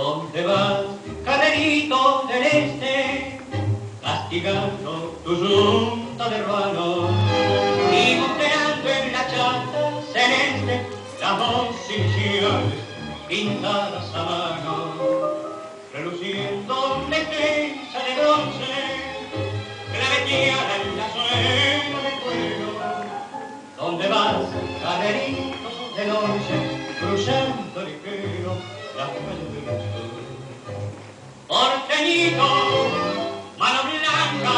¿Dónde vas, caderito del este? Castigando tu junta de ruano y monteando en la chata celeste las voz iniciales pintadas a mano, reluciendo defensa de bronce, claveteada en la suela del cuello. ¿Dónde vas, caderito del once, cruzando ligero? Porteñito, mano blanca,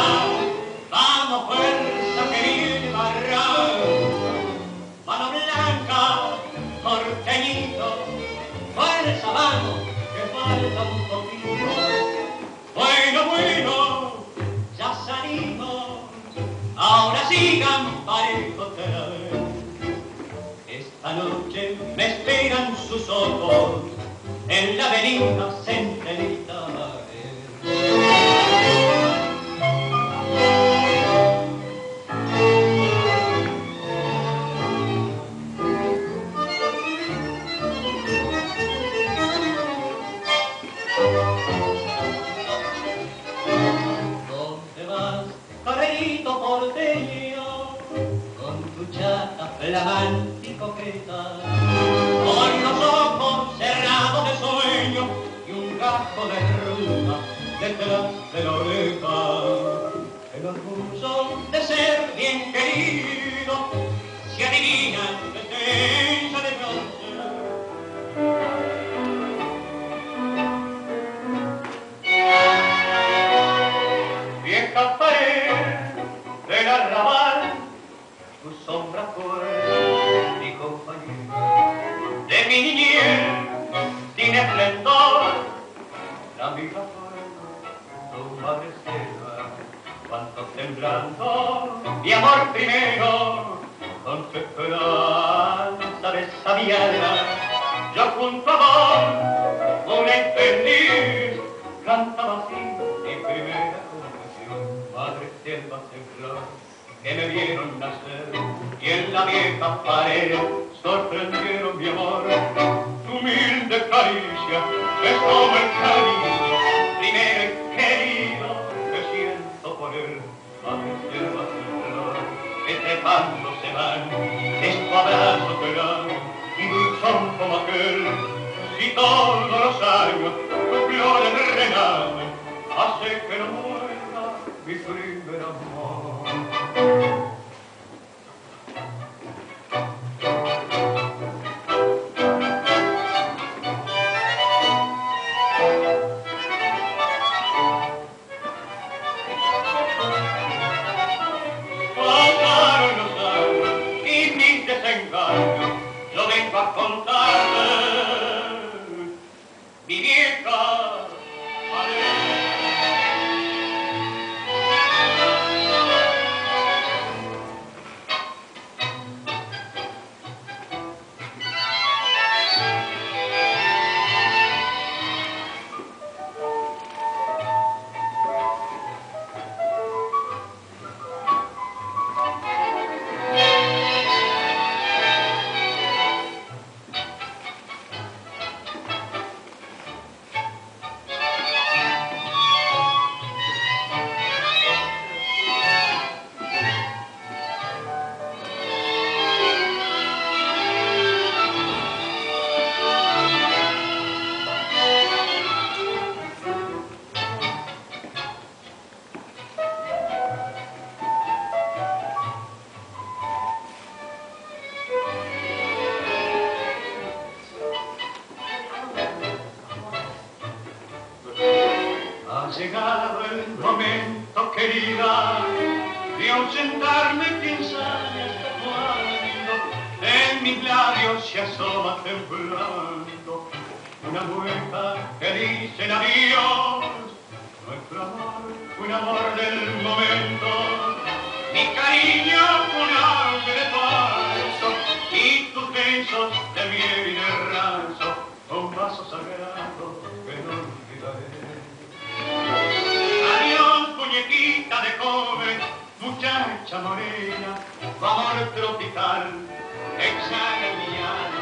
vamos fuerza que viene barra. Mano blanca, porteñito, fuerza vamos, que falta un poquito. Bueno, bueno, ya salimos, ahora sigan parejo. Esta noche me esperan sus ojos en la avenida Centenita. De la oreja. El orgullo de ser bien querido se adivina en defensa de bronce. vieja pared del arrabal, tu sombra fue mi compañera de mi niñez sin esplendor. Amiga fue tu madre ciega, cuánto temblando mi amor primero, con tu esperanza de esa mi alma, yo junto a vos, un aprendiz, cantaba así mi primera confesión, madre selva flor que me vieron nacer y en la vieja pared sorprendieron mi amor. Humilde caricia es como el cariño primero y querido que siento por él. Madre selva flor que trepando se van, es tu abrazo que dan, dulzón como aquel. Si todos los años tu flores renadan, hace que no muera mi primer amor. Llegado el momento, querida, de ausentarme quién sabe hasta cuándo. En mis labios se asoma temblando una mueca que dice adiós. Nuestro amor, un amor del momento, mi cariño, muchacha morena, tu amor tropical, exhala mi alma,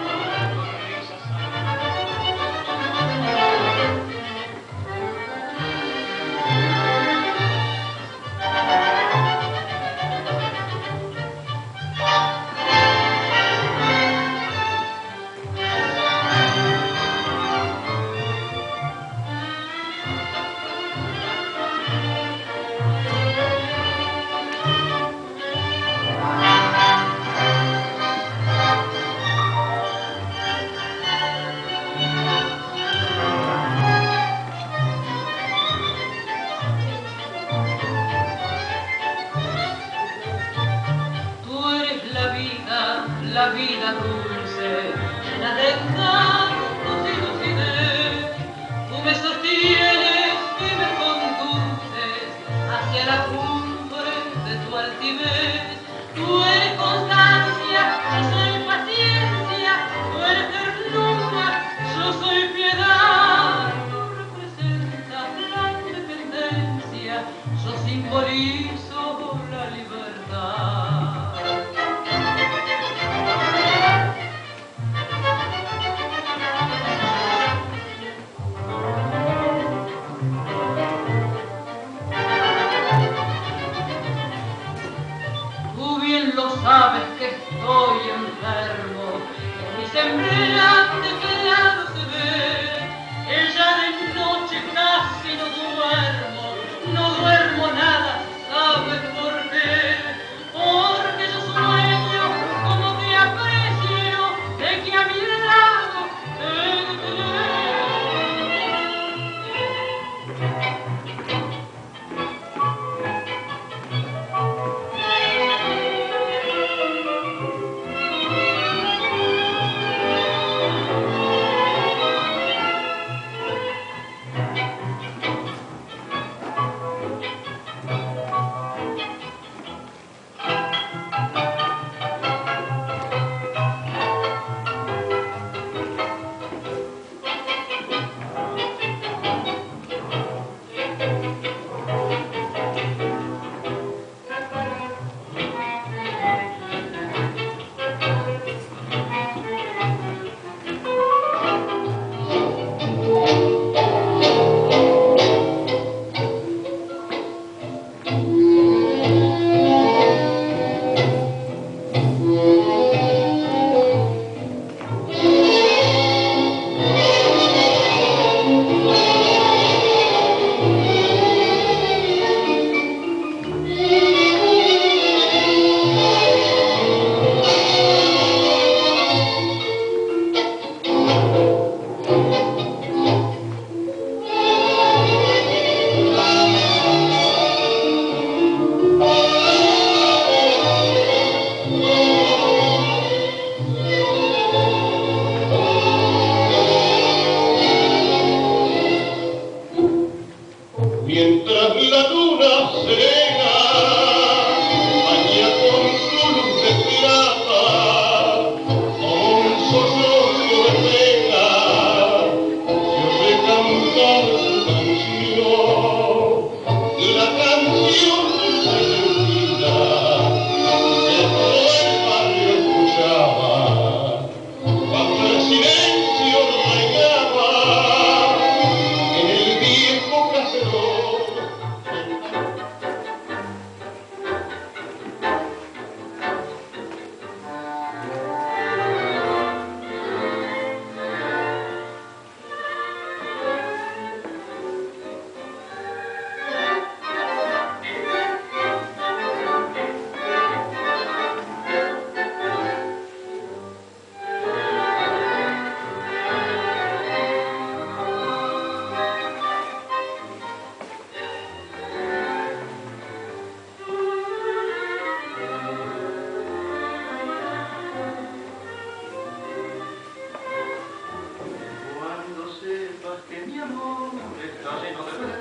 然后那种的。